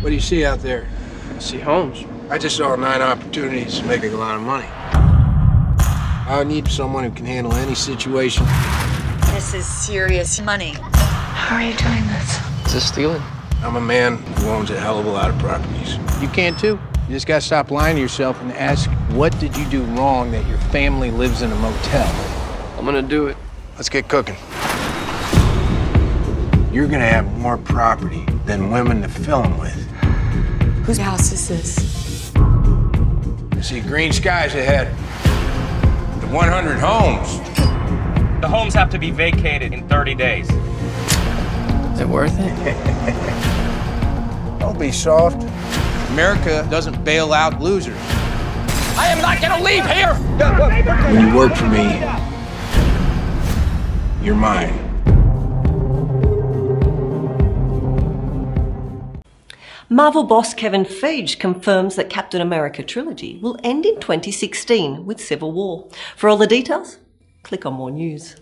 What do you see out there? I see homes. I just saw nine opportunities to make a lot of money. I need someone who can handle any situation. This is serious money. How are you doing this? Is this stealing? I'm a man who owns a hell of a lot of properties. You can too. You just gotta stop lying to yourself and ask, what did you do wrong that your family lives in a motel? I'm gonna do it. Let's get cooking. You're gonna have more property than women to fill them with. Whose house is this? I see green skies ahead. The 100 homes. The homes have to be vacated in 30 days. Is it worth it? Don't be soft. America doesn't bail out losers. I am not gonna leave here! When you work for me, you're mine. Marvel boss Kevin Feige confirms that Captain America trilogy will end in 2016 with Civil War. For all the details, click on more news.